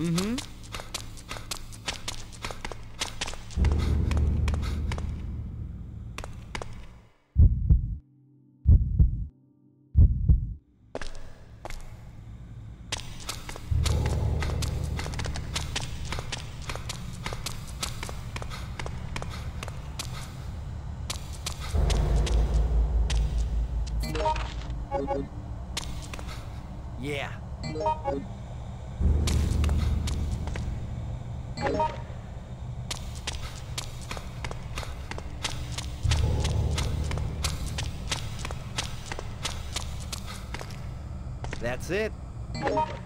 Mm-hmm. Yeah. That's it.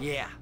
Yeah.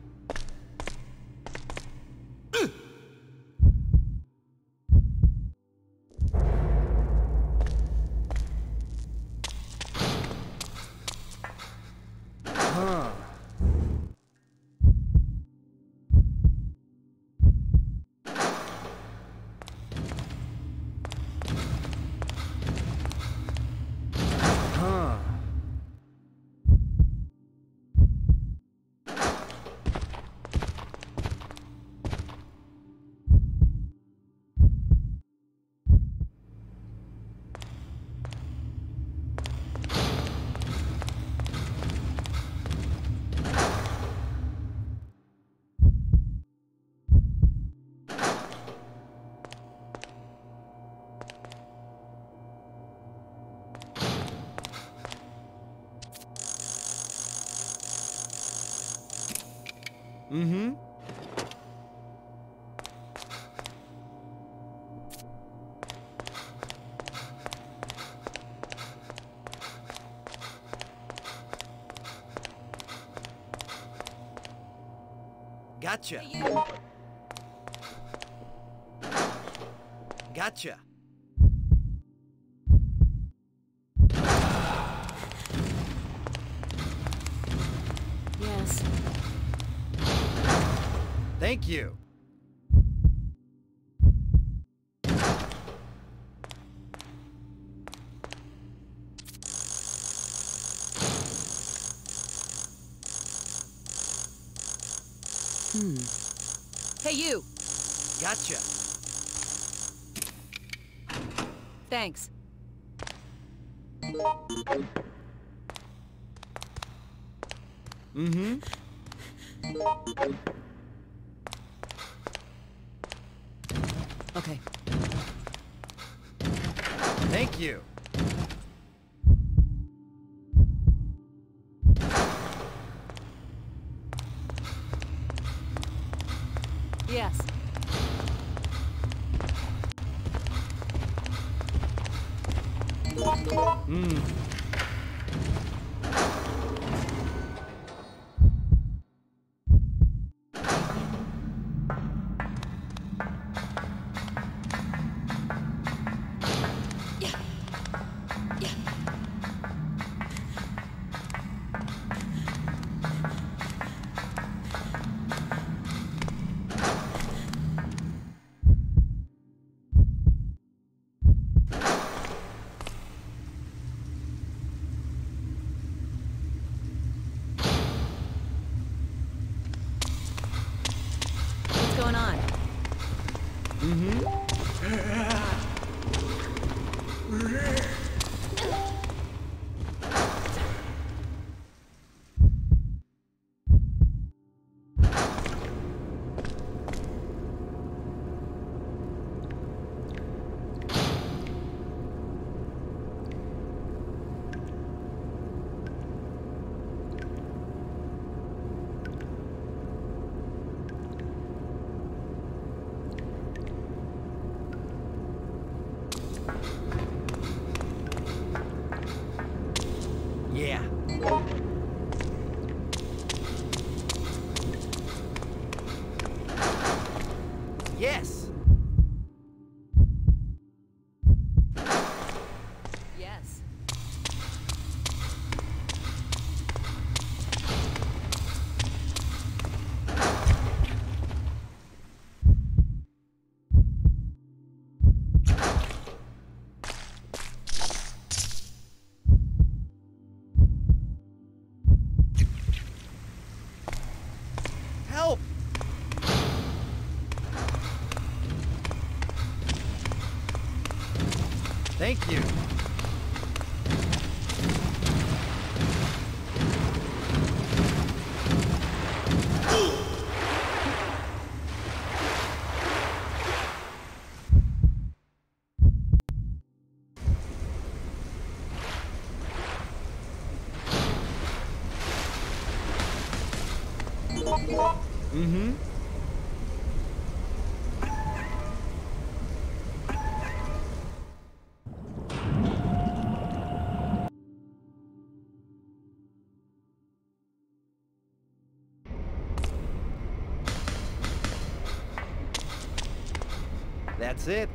Mm-hmm. Gotcha. Gotcha. Thank you. Hmm. Hey, you. Gotcha. Thanks. Mm-hmm. Okay. Thank you. Yes. Mm. Thank you. It.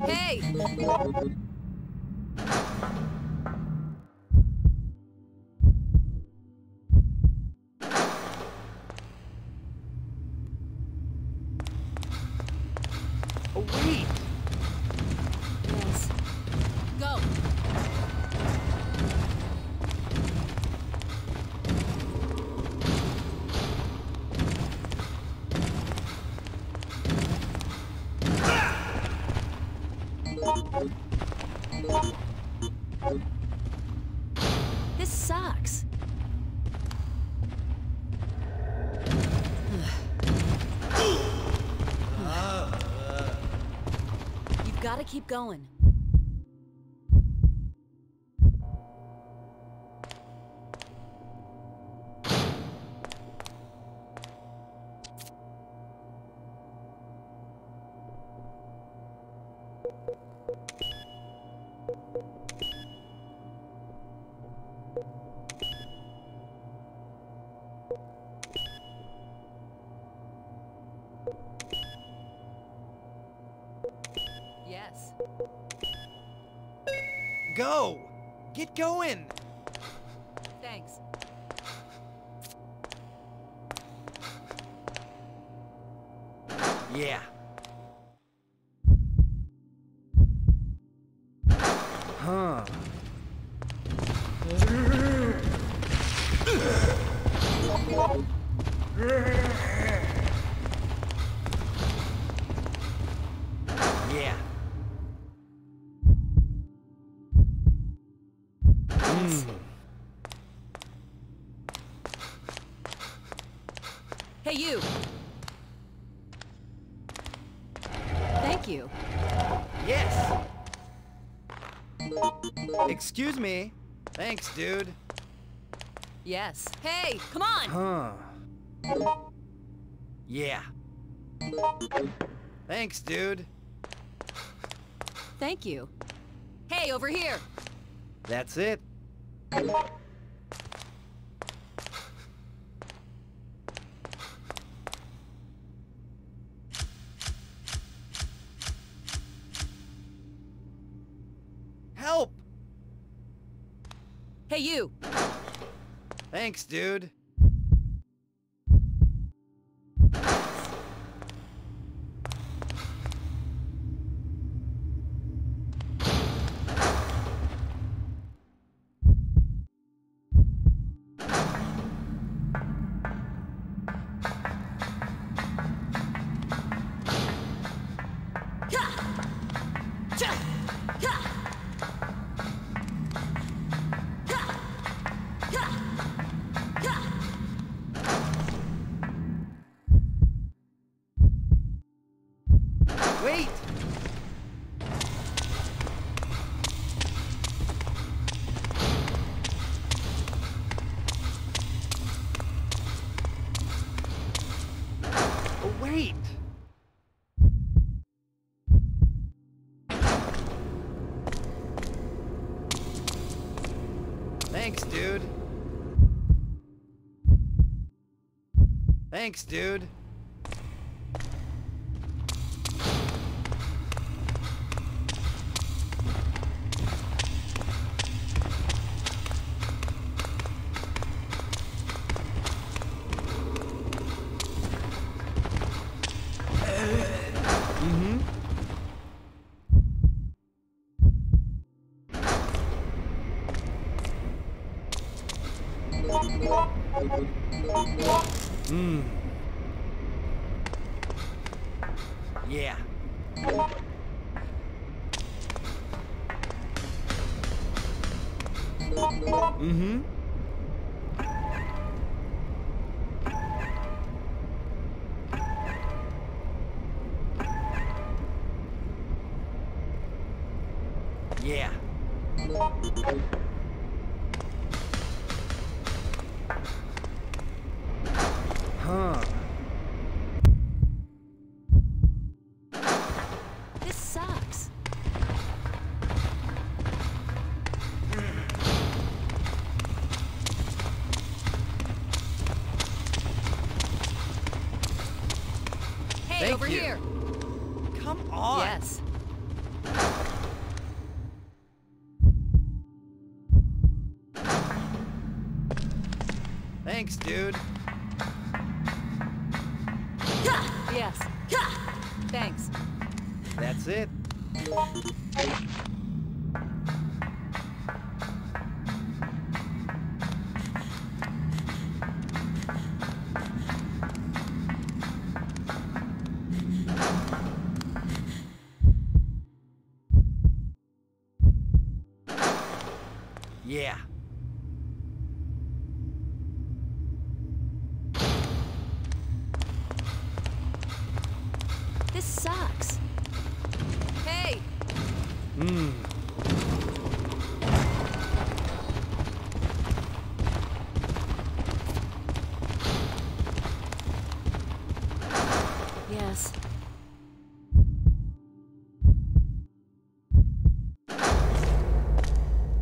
Hey! Keep going. Go. Get going. Hey, you! Thank you. Yes. Excuse me. Thanks, dude. Yes. Hey, come on! Huh. Yeah. Thanks, dude. Thank you. Hey, over here! That's it. You! Thanks, dude. Thanks, dude. Hmm. Hey, Thank over you. here. Come on. Yes. Yes.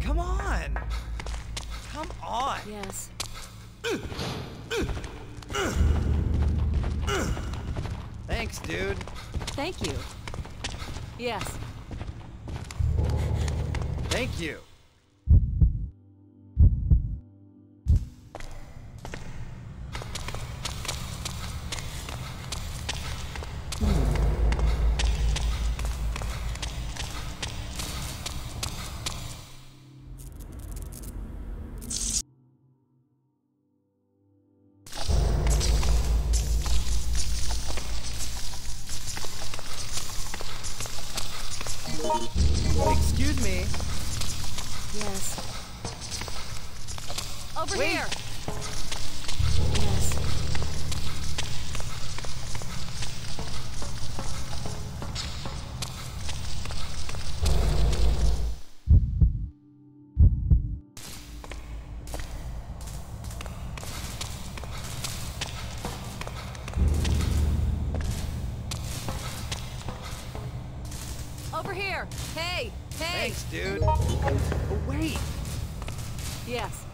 Come on. Come on. Yes. Thanks, dude. Thank you. Yes. Thank you. Thanks, dude. Oh, wait. Yes.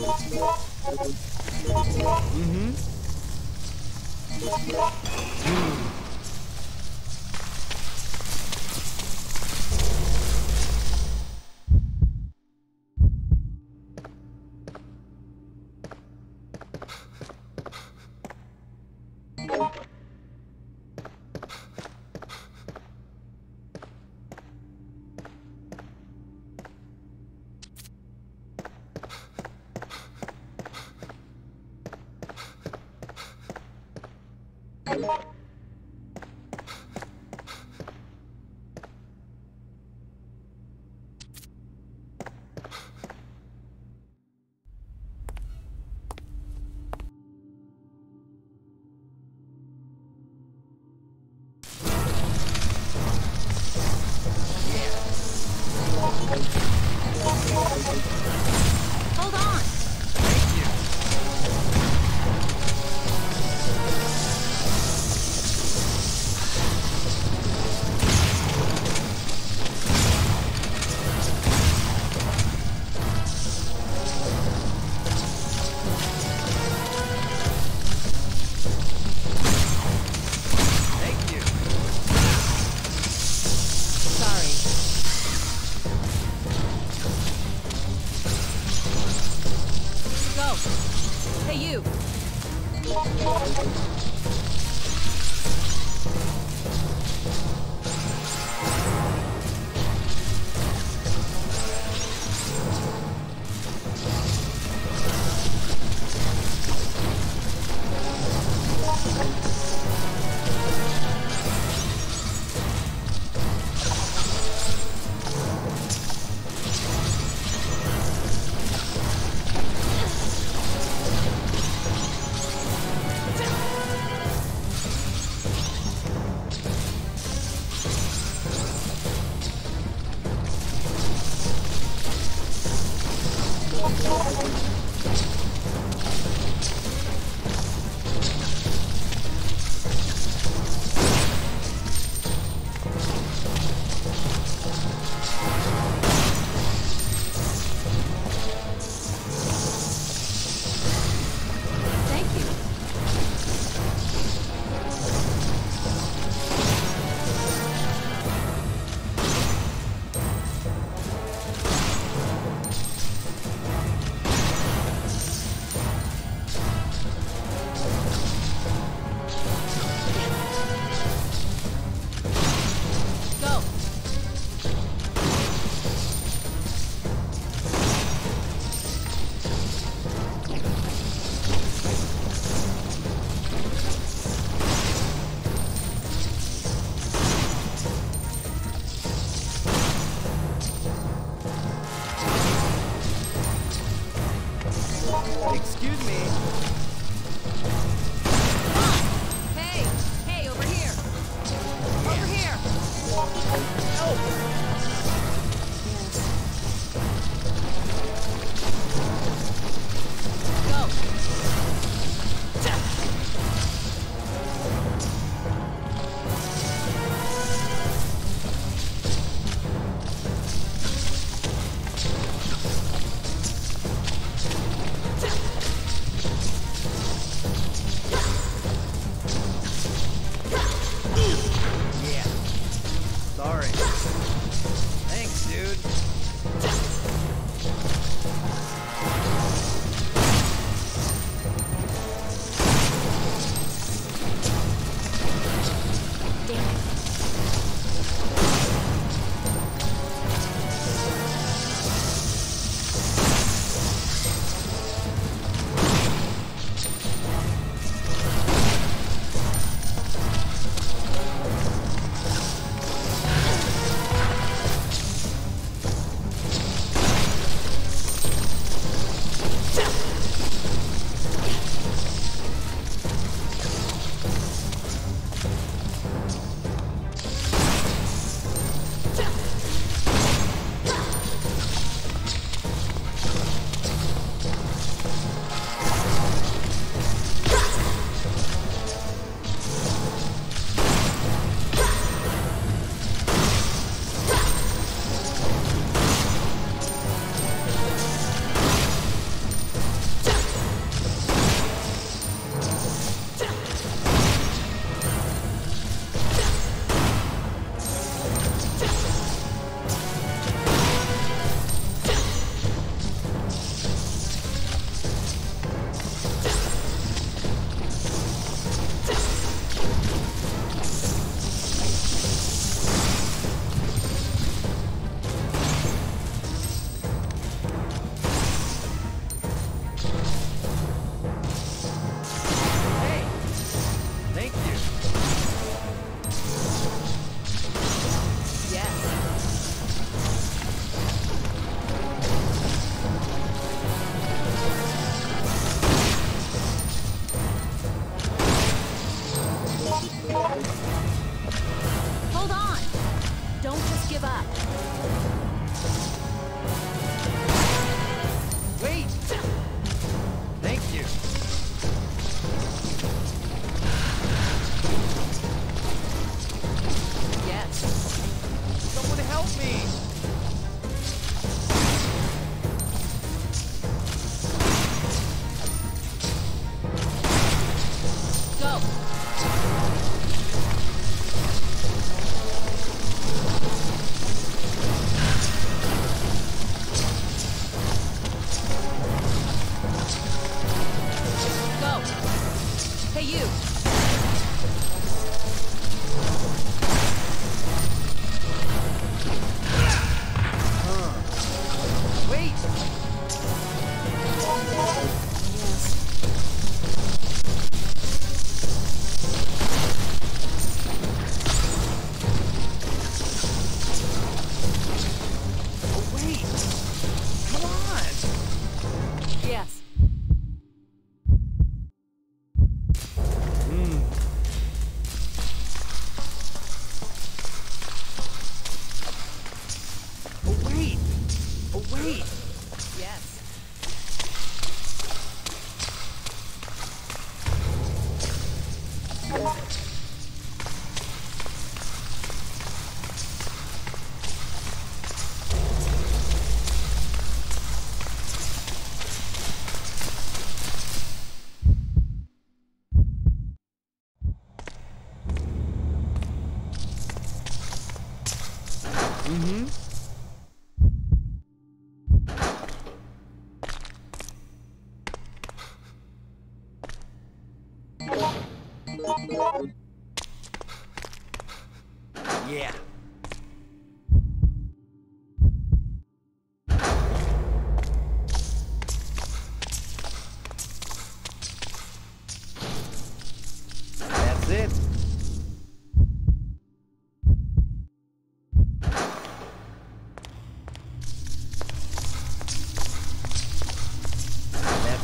Mm-hmm.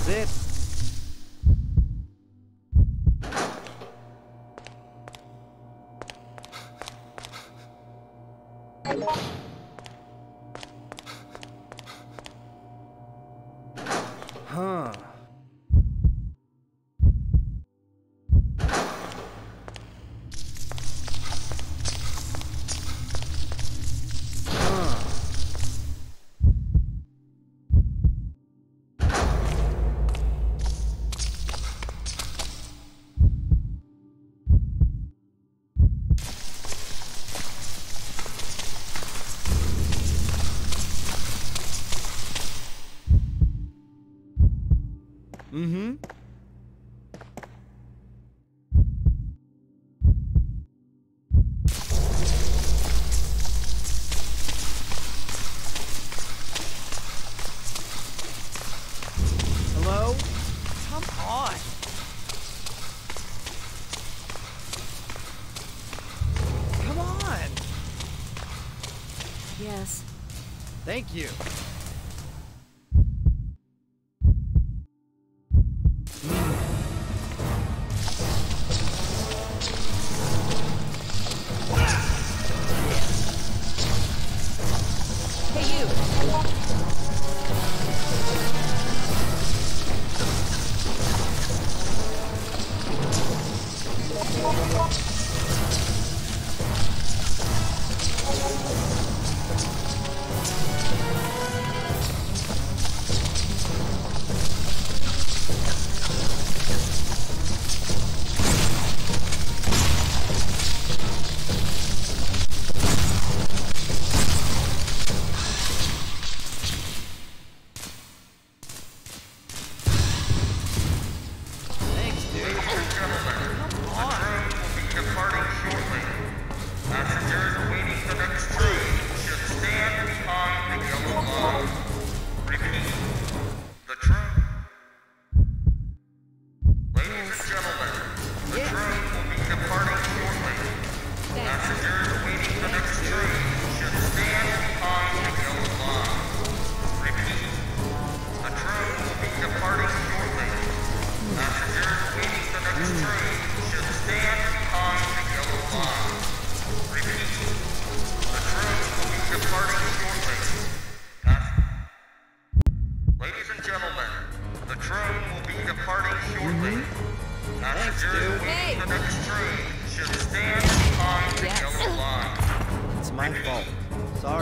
It. You.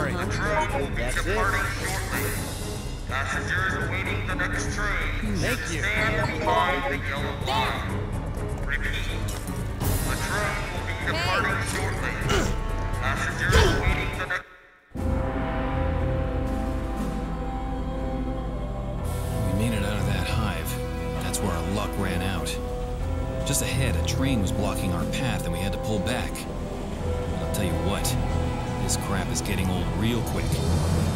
Sorry. The train will be That's it. shortly. Passengers awaiting the next train Thank should you. stand behind the yellow line. Repeat. The train will be departing shortly. Passengers awaiting the next We made it out of that hive. That's where our luck ran out. Just ahead, a train was blocking our path and we had to pull back. I'll tell you what, this crap is getting old real quick.